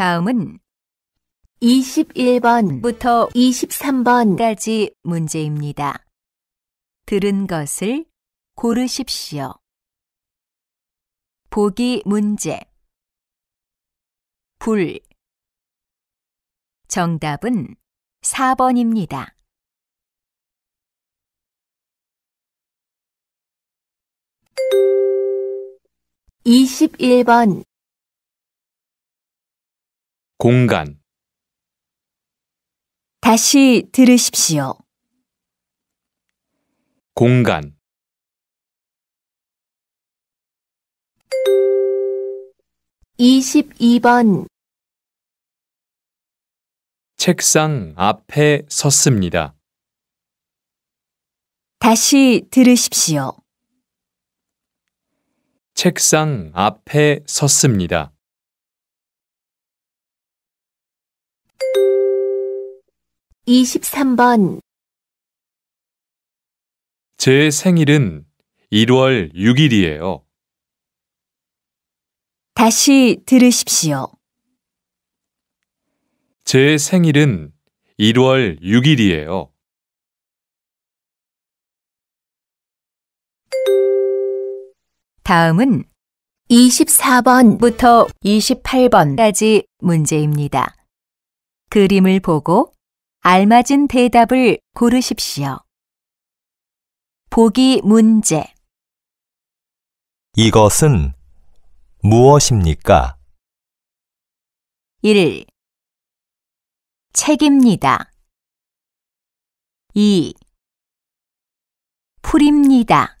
다음은 21번부터 23번까지 문제입니다. 들은 것을 고르십시오. 보기 문제. 불. 정답은 4번입니다. 21번 공간, 다시 들으십시오. 공간, 22번 책상 앞에 섰습니다. 다시 들으십시오. 책상 앞에 섰습니다. 23번 제 생일은 1월 6일이에요. 다시 들으십시오. 제 생일은 1월 6일이에요. 다음은 24번부터 28번까지 문제입니다. 그림을 보고 알맞은 대답을 고르십시오. 보기 문제 이것은 무엇입니까? 1. 책입니다. 2. 풀입니다.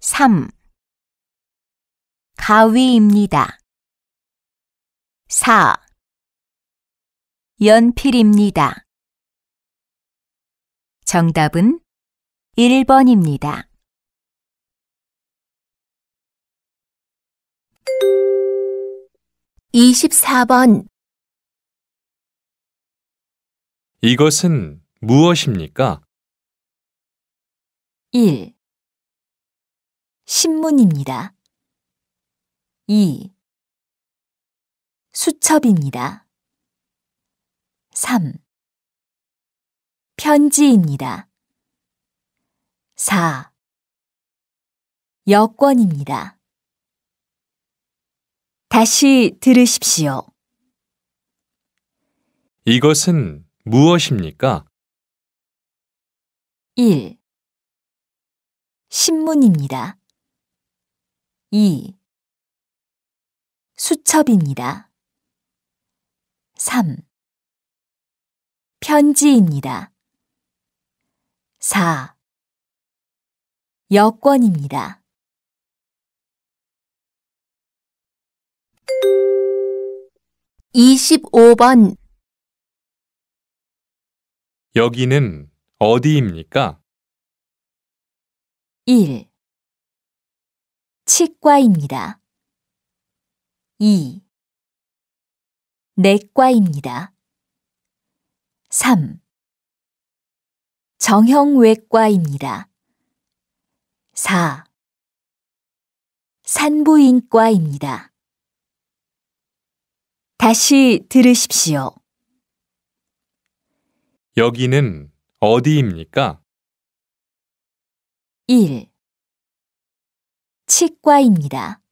3. 가위입니다. 4. 연필입니다. 정답은 1번입니다. 24번 이것은 무엇입니까? 1. 신문입니다. 2. 수첩입니다. 3. 편지입니다. 4. 여권입니다. 다시 들으십시오. 이것은 무엇입니까? 1. 신문입니다. 2. 수첩입니다. 3. 편지입니다. 4. 여권입니다. 25번 여기는 어디입니까? 1. 치과입니다. 2. 내과입니다. 3. 정형외과입니다. 4. 산부인과입니다. 다시 들으십시오. 여기는 어디입니까? 1. 치과입니다.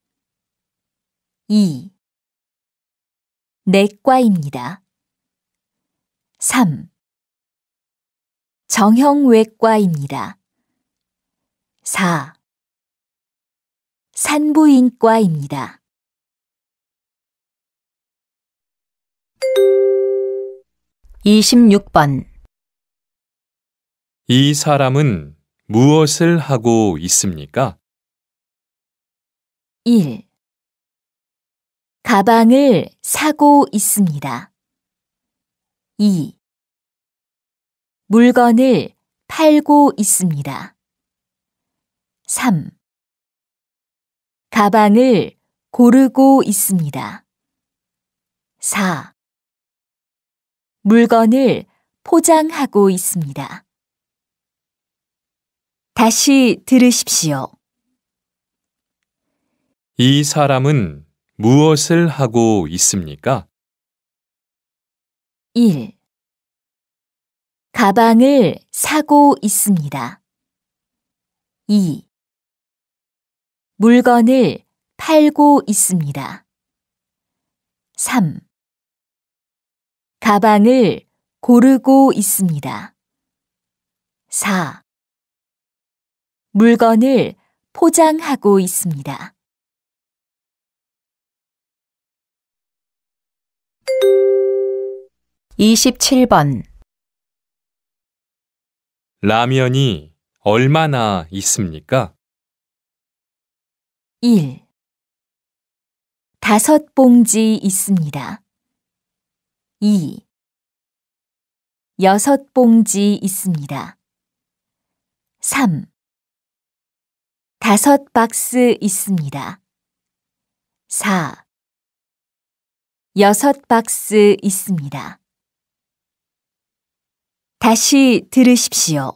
2. 내과입니다. 3. 정형외과입니다. 4. 산부인과입니다. 26번 이 사람은 무엇을 하고 있습니까? 1. 가방을 사고 있습니다. 2. 물건을 팔고 있습니다. 3. 가방을 고르고 있습니다. 4. 물건을 포장하고 있습니다. 다시 들으십시오. 이 사람은 무엇을 하고 있습니까? 1. 가방을 사고 있습니다. 2. 물건을 팔고 있습니다. 3. 가방을 고르고 있습니다. 4. 물건을 포장하고 있습니다. 이십칠 번 라면이 얼마나 있습니까? 1. 다섯 봉지 있습니다. 2. 여섯 봉지 있습니다. 3. 다섯 박스 있습니다. 4. 여섯 박스 있습니다. 다시 들으십시오.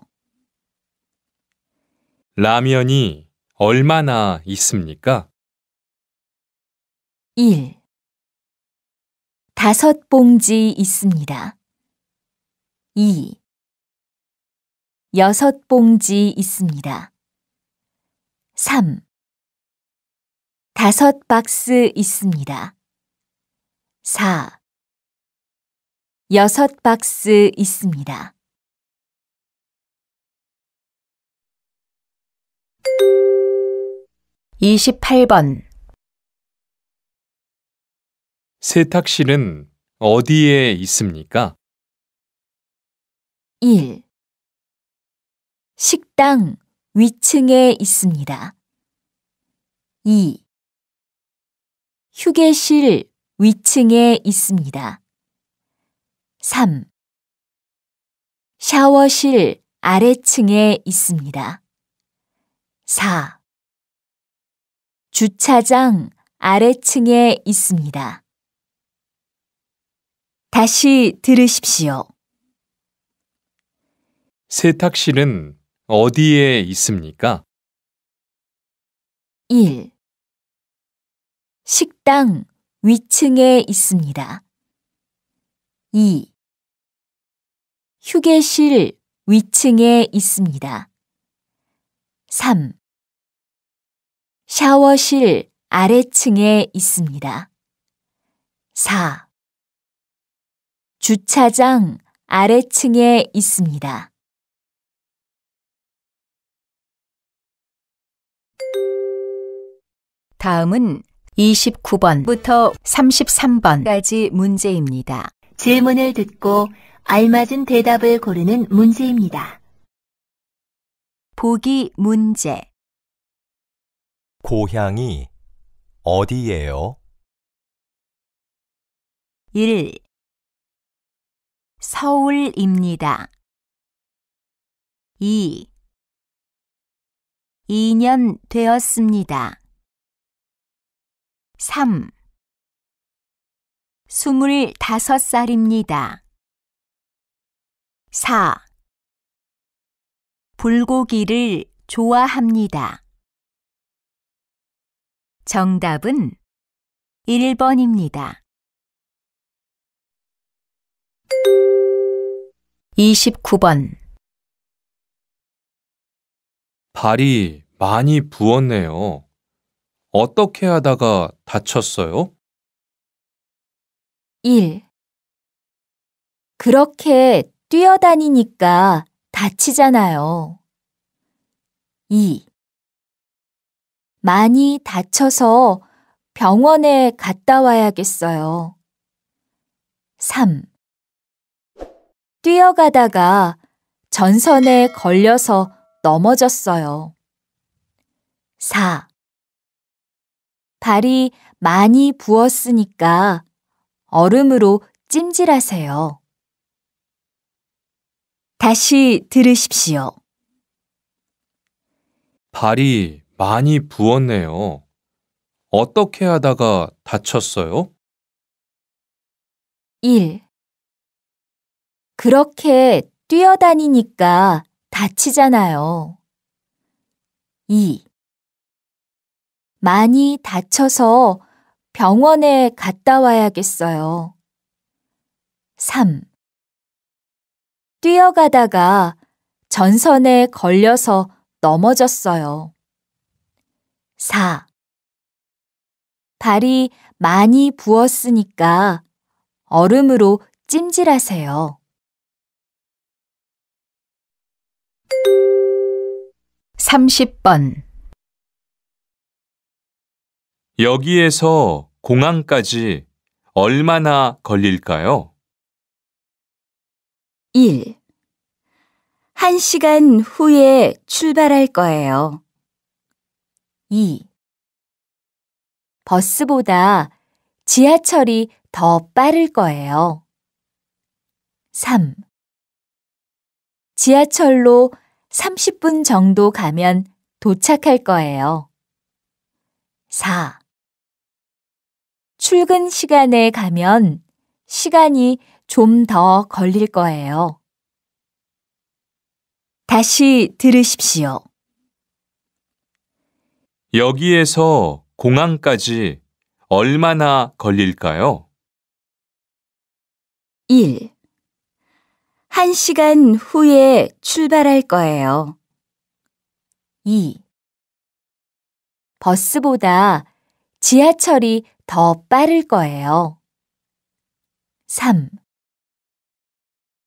라면이 얼마나 있습니까? 1. 다섯 봉지 있습니다. 2. 여섯 봉지 있습니다. 3. 다섯 박스 있습니다. 4. 여섯 박스 있습니다. 이십팔 번 세탁실은 어디에 있습니까? 1. 식당 위층에 있습니다. 2. 휴게실 위층에 있습니다. 3. 샤워실 아래층에 있습니다. 4. 주차장 아래층에 있습니다. 다시 들으십시오. 세탁실은 어디에 있습니까? 1. 식당 위층에 있습니다. 2. 휴게실 위층에 있습니다. 3. 샤워실 아래층에 있습니다. 4. 주차장 아래층에 있습니다. 다음은 이십구 번부터 삼십삼 번까지 문제입니다. 질문을 듣고 알맞은 대답을 고르는 문제입니다. 보기 문제 고향이 어디예요? 1. 서울입니다. 2. 2년 되었습니다. 3. 25살입니다. 4. 불고기를 좋아합니다. 정답은 1번입니다. 29번 발이 많이 부었네요. 어떻게 하다가 다쳤어요? 1. 그렇게 뛰어다니니까 다치잖아요. 2. 많이 다쳐서 병원에 갔다 와야겠어요. 3. 뛰어가다가 전선에 걸려서 넘어졌어요. 4. 발이 많이 부었으니까 얼음으로 찜질하세요. 다시 들으십시오. 발이 많이 부었네요. 어떻게 하다가 다쳤어요? 1. 그렇게 뛰어다니니까 다치잖아요. 2. 많이 다쳐서 병원에 갔다 와야겠어요. 3. 뛰어가다가 전선에 걸려서 넘어졌어요. 4. 발이 많이 부었으니까 얼음으로 찜질하세요. 30번 여기에서 공항까지 얼마나 걸릴까요? 1. 1시간 후에 출발할 거예요. 2. 버스보다 지하철이 더 빠를 거예요. 3. 지하철로 30분 정도 가면 도착할 거예요. 4. 출근 시간에 가면 시간이 좀 더 걸릴 거예요. 다시 들으십시오. 여기에서 공항까지 얼마나 걸릴까요? 1. 1시간 후에 출발할 거예요. 2. 버스보다 지하철이 더 빠를 거예요. 3.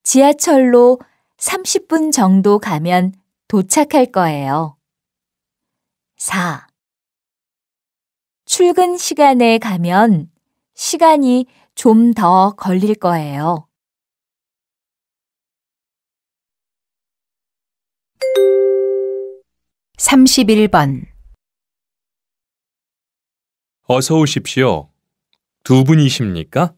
지하철로 30분 정도 가면 도착할 거예요. 4. 출근 시간에 가면 시간이 좀 더 걸릴 거예요. 삼십일 번 어서 오십시오. 두 분이십니까?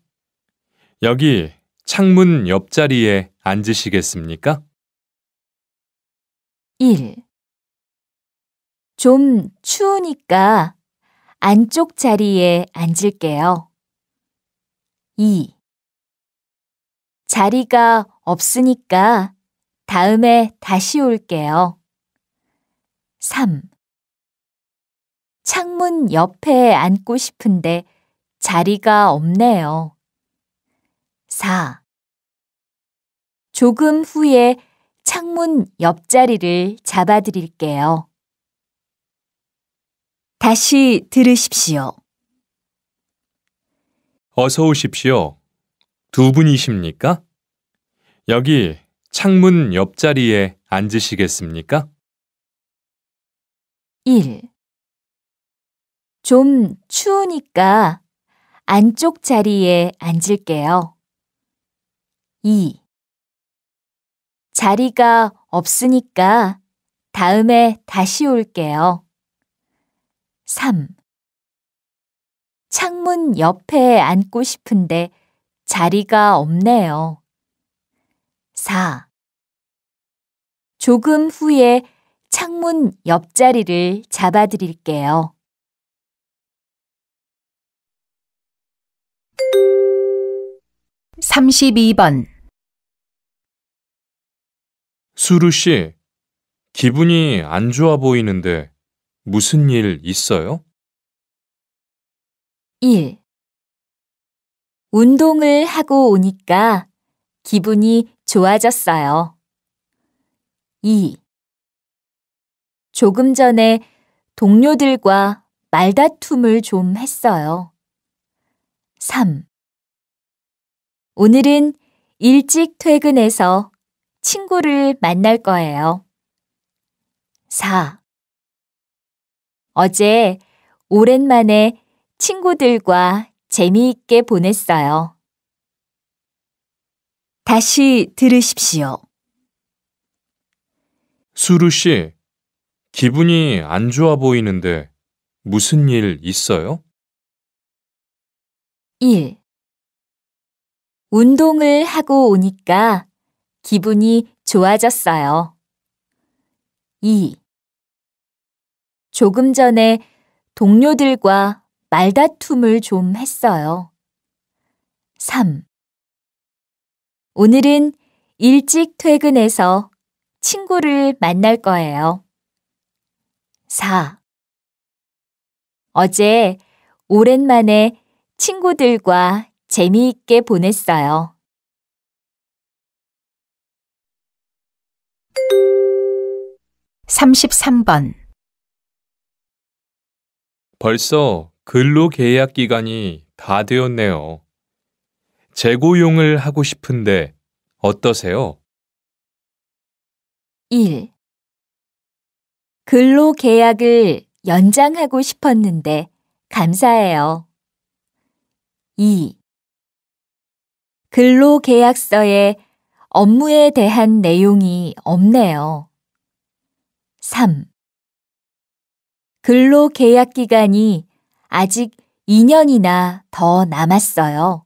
여기 창문 옆자리에 앉으시겠습니까? 1. 좀 추우니까 안쪽 자리에 앉을게요. 2. 자리가 없으니까 다음에 다시 올게요. 3. 창문 옆에 앉고 싶은데 자리가 없네요. 4. 조금 후에 창문 옆자리를 잡아드릴게요. 다시 들으십시오. 어서 오십시오. 두 분이십니까? 여기 창문 옆자리에 앉으시겠습니까? 1. 좀 추우니까 안쪽 자리에 앉을게요. 2. 자리가 없으니까 다음에 다시 올게요. 3. 창문 옆에 앉고 싶은데 자리가 없네요. 4. 조금 후에 창문 옆자리를 잡아드릴게요. 삼십이 번 수루 씨, 기분이 안 좋아 보이는데 무슨 일 있어요? 1. 운동을 하고 오니까 기분이 좋아졌어요. 2. 조금 전에 동료들과 말다툼을 좀 했어요. 3. 오늘은 일찍 퇴근해서 친구를 만날 거예요. 4. 어제 오랜만에 친구들과 재미있게 보냈어요. 다시 들으십시오. 수루 씨, 기분이 안 좋아 보이는데 무슨 일 있어요? 1. 운동을 하고 오니까 기분이 좋아졌어요. 2. 조금 전에 동료들과 말다툼을 좀 했어요. 3. 오늘은 일찍 퇴근해서 친구를 만날 거예요. 4. 어제 오랜만에 친구들과 재미있게 보냈어요. 삼십삼 번 벌써 근로 계약 기간이 다 되었네요. 재고용을 하고 싶은데 어떠세요? 1. 근로 계약을 연장하고 싶었는데 감사해요. 2. 근로 계약서에 업무에 대한 내용이 없네요. 3. 근로 계약 기간이 아직 2년이나 더 남았어요.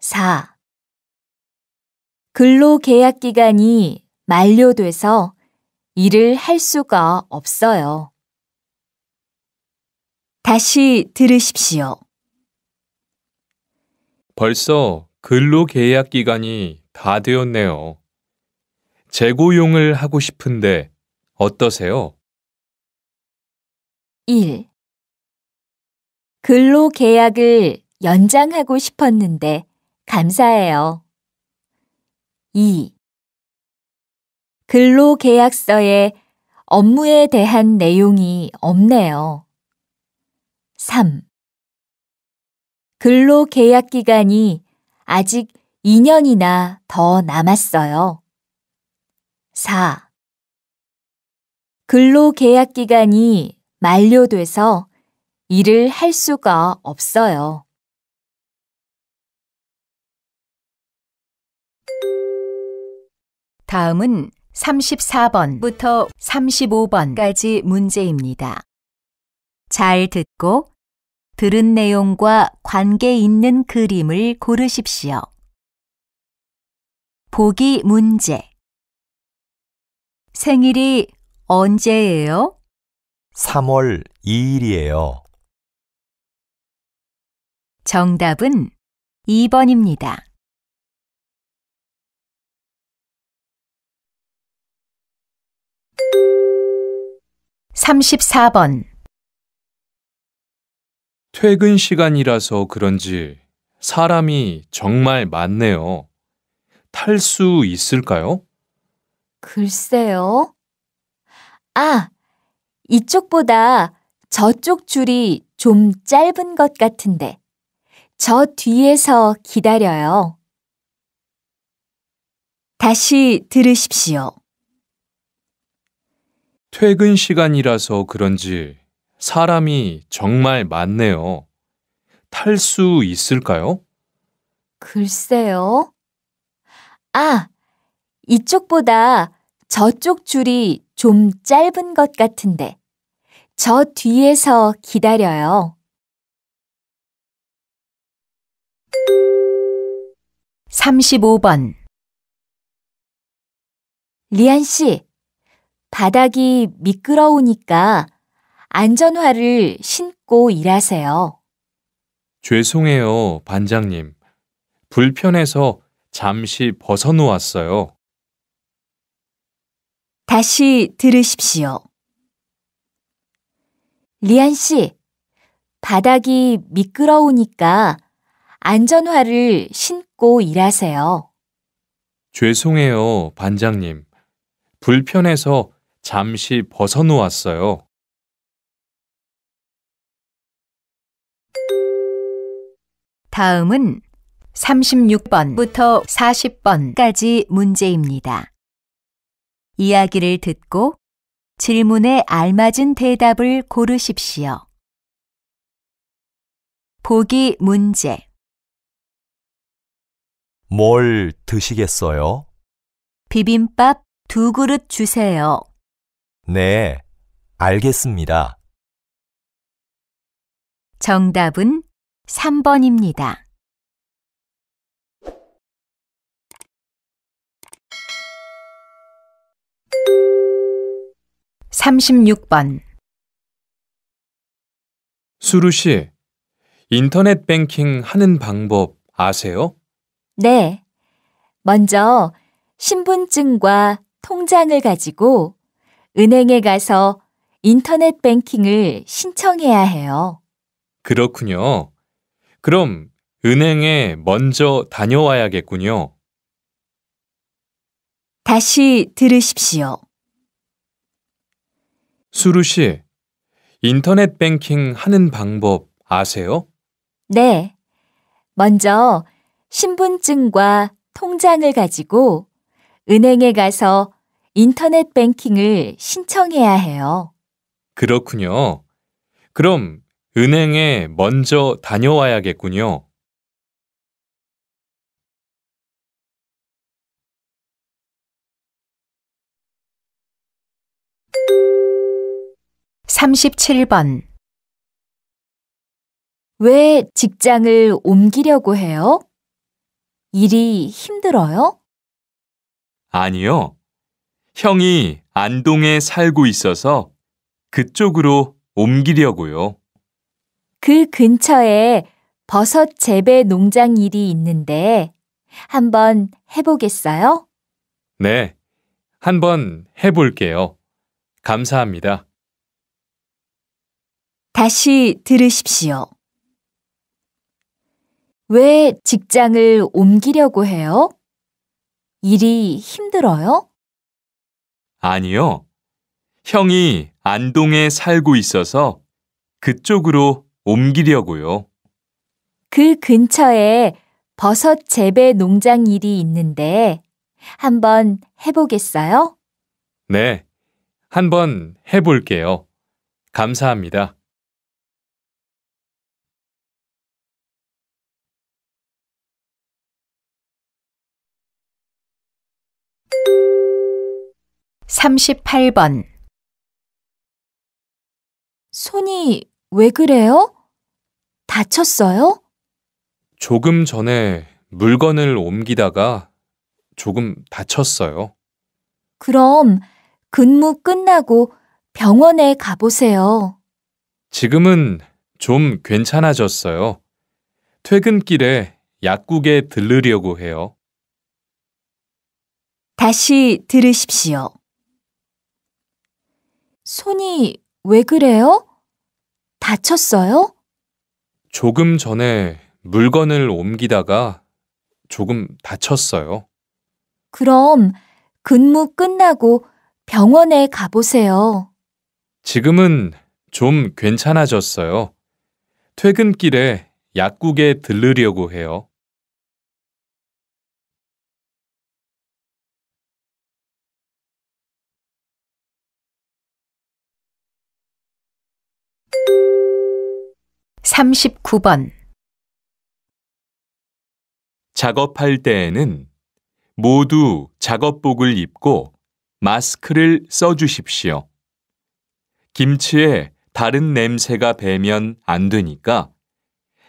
4. 근로 계약 기간이 만료돼서 일을 할 수가 없어요. 다시 들으십시오. 벌써 근로 계약 기간이 다 되었네요. 재고용을 하고 싶은데 어떠세요? 1. 근로 계약을 연장하고 싶었는데 감사해요. 2. 근로 계약서에 업무에 대한 내용이 없네요. 3. 근로 계약 기간이 아직 2년이나 더 남았어요. 4. 근로 계약 기간이 만료돼서 일을 할 수가 없어요. 다음은 34번부터 35번까지 문제입니다. 잘 듣고 들은 내용과 관계 있는 그림을 고르십시오. 보기 문제 생일이 언제예요? 3월 2일이에요. 정답은 2번입니다. 삼십사 번 퇴근 시간이라서 그런지 사람이 정말 많네요. 탈 수 있을까요? 글쎄요. 아, 이쪽보다 저쪽 줄이 좀 짧은 것 같은데. 저 뒤에서 기다려요. 다시 들으십시오. 퇴근 시간이라서 그런지 사람이 정말 많네요. 탈 수 있을까요? 글쎄요. 아, 이쪽보다 저쪽 줄이 좀 짧은 것 같은데. 저 뒤에서 기다려요. 삼십오 번 리안 씨, 바닥이 미끄러우니까 안전화를 신고 일하세요. 죄송해요, 반장님. 불편해서 잠시 벗어놓았어요. 다시 들으십시오. 리안 씨, 바닥이 미끄러우니까 안전화를 신고 일하세요. 죄송해요, 반장님. 불편해서 잠시 벗어놓았어요. 다음은 36번부터 40번까지 문제입니다. 이야기를 듣고 질문에 알맞은 대답을 고르십시오. 보기 문제 뭘 드시겠어요? 비빔밥 두 그릇 주세요. 네, 알겠습니다. 정답은 3번입니다. 삼십육 번 수루 씨, 인터넷 뱅킹 하는 방법 아세요? 네. 먼저 신분증과 통장을 가지고 은행에 가서 인터넷 뱅킹을 신청해야 해요. 그렇군요. 그럼 은행에 먼저 다녀와야겠군요. 다시 들으십시오. 수루 씨, 인터넷 뱅킹 하는 방법 아세요? 네. 먼저 신분증과 통장을 가지고 은행에 가서 인터넷 뱅킹을 신청해야 해요. 그렇군요. 그럼 은행에 먼저 다녀와야겠군요. 삼십칠 번 왜 직장을 옮기려고 해요? 일이 힘들어요? 아니요. 형이 안동에 살고 있어서 그쪽으로 옮기려고요. 그 근처에 버섯 재배 농장 일이 있는데 한번 해보겠어요? 네. 한번 해볼게요. 감사합니다. 다시 들으십시오. 왜 직장을 옮기려고 해요? 일이 힘들어요? 아니요. 형이 안동에 살고 있어서 그쪽으로 옮기려고요. 그 근처에 버섯 재배 농장 일이 있는데 한번 해보겠어요? 네. 한번 해볼게요. 감사합니다. 삼십팔 번 손이 왜 그래요? 다쳤어요? 조금 전에 물건을 옮기다가 조금 다쳤어요. 그럼 근무 끝나고 병원에 가보세요. 지금은 좀 괜찮아졌어요. 퇴근길에 약국에 들르려고 해요. 다시 들으십시오. 손이 왜 그래요? 다쳤어요? 조금 전에 물건을 옮기다가 조금 다쳤어요. 그럼 근무 끝나고 병원에 가보세요. 지금은 좀 괜찮아졌어요. 퇴근길에 약국에 들르려고 해요. 삼십구 번 작업할 때에는 모두 작업복을 입고 마스크를 써주십시오. 김치에 다른 냄새가 배면 안 되니까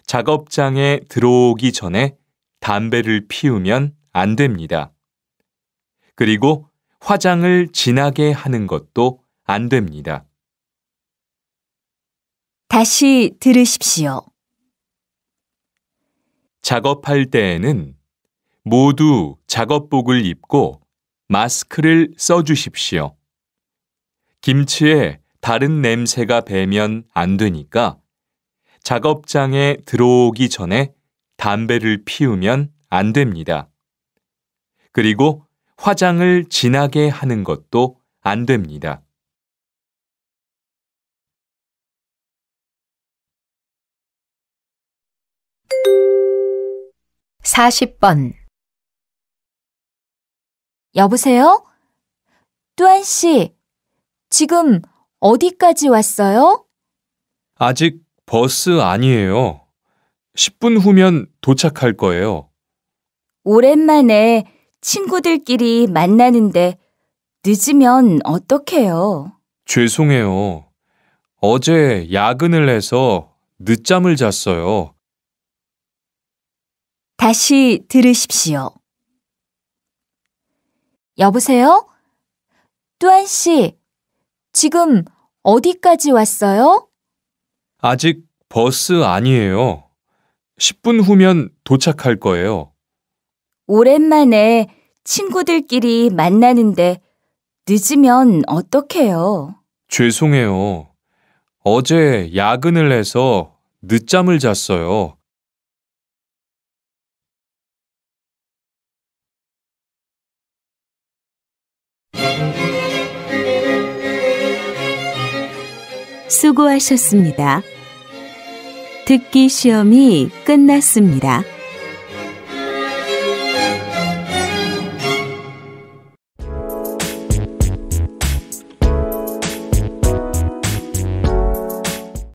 작업장에 들어오기 전에 담배를 피우면 안 됩니다. 그리고 화장을 진하게 하는 것도 안 됩니다. 다시 들으십시오. 작업할 때에는 모두 작업복을 입고 마스크를 써주십시오. 김치에 다른 냄새가 배면 안 되니까 작업장에 들어오기 전에 담배를 피우면 안 됩니다. 그리고 화장을 진하게 하는 것도 안 됩니다. 사십 번 여보세요? 뚜안 씨, 지금 어디까지 왔어요? 아직 버스 아니에요. 10분 후면 도착할 거예요. 오랜만에 친구들끼리 만나는데 늦으면 어떡해요? 죄송해요. 어제 야근을 해서 늦잠을 잤어요. 다시 들으십시오. 여보세요? 뚜안 씨, 지금 어디까지 왔어요? 아직 버스 아니에요. 10분 후면 도착할 거예요. 오랜만에 친구들끼리 만나는데 늦으면 어떡해요? 죄송해요. 어제 야근을 해서 늦잠을 잤어요. 수고하셨습니다. 듣기 시험이 끝났습니다.